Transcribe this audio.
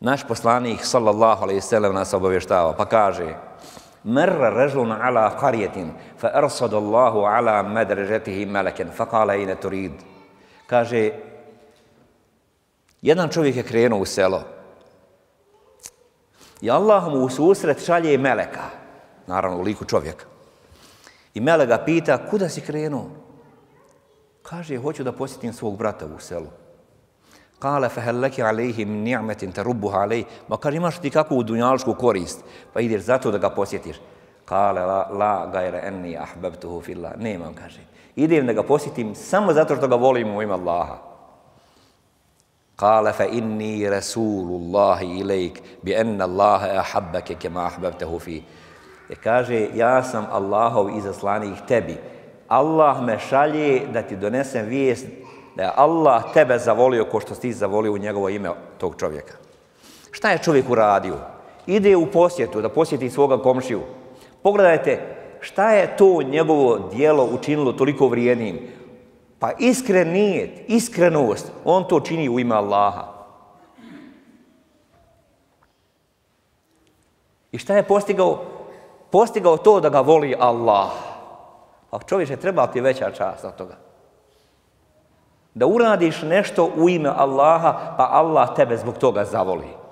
Naš poslanik, sallallahu alaihi sallam, nas obavještava, pa kaže Merra režlun ala karijetin, fa arsadallahu ala medrežetihi meleken, fa kala ine turid. Kaže, jedan čovjek je krenuo u selo, i Allah mu u susret šalje meleka, naravno u liku čovjeka. I meleka pita, kuda si krenuo? Kaže, hoću da posjetim svog brata u selu. Kale fe helleki alejhim ni'metin tarubbuha alej. Ma kar imaš ti kakvu dunjalsku korist, pa ideš zato da ga posjetiš. Kale la, la gajre enni ahbabtuhu fillah. Nemam, kaže. Idem da ga posjetim samo zato što ga volim u ime Allaha. Kale fe inni rasulullahi ilejk bi enna Allahe ahabbake kema ahbabtehu fi. E kaže, ja sam Allahov izaslanik tebi. Allah me šalje da ti donesem vijest da je Allah tebe zavolio ko što ti zavolio u njegovo ime tog čovjeka. Šta je čovjek uradio? Ide u posjetu da posjeti svoga komšiju. Pogledajte šta je to njegovo dijelo učinilo toliko vrijednim. Pa iskren nijet, iskrenost, on to čini u ime Allaha. I šta je postigao? Postigao to da ga voli Allah. A čovječe, treba ti veća čast od toga da uradiš nešto u ime Allaha, pa Allah tebe zbog toga zavoli.